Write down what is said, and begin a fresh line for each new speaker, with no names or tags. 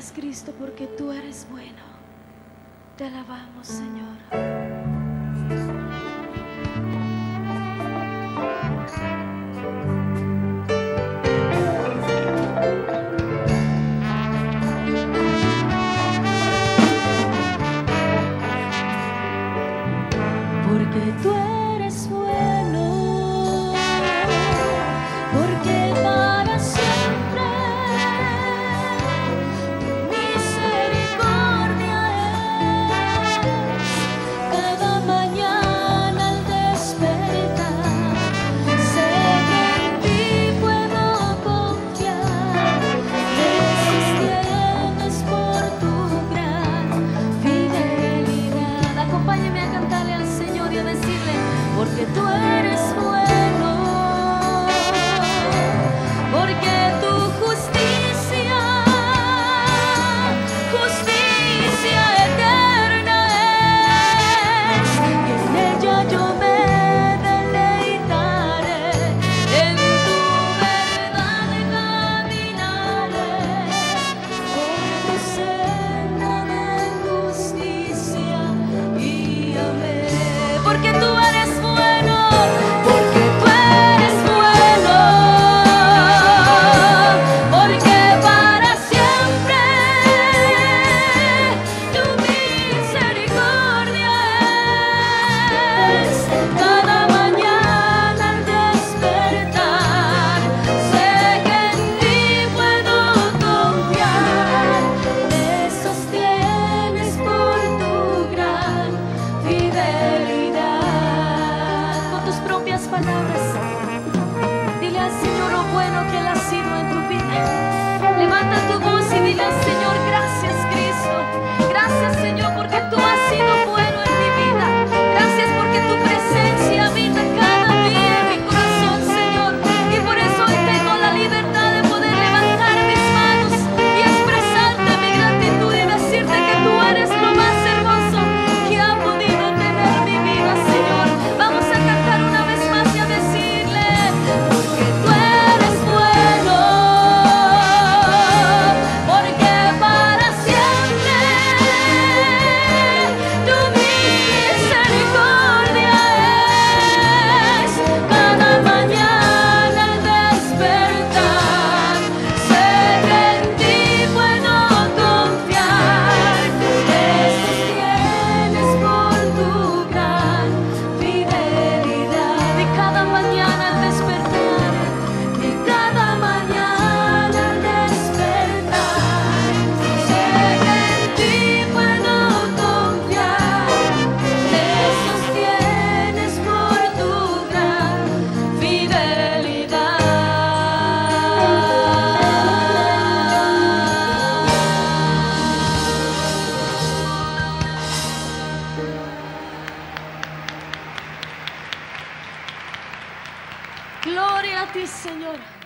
Gracias Cristo porque tú eres bueno. Te alabamos Señor. porque tú eres bueno, porque porque tu eres fuerte. Dile al Señor lo bueno que Él ha sido en tu vida. Levanta tu voz y dile al Señor. Gloria a ti, Signore.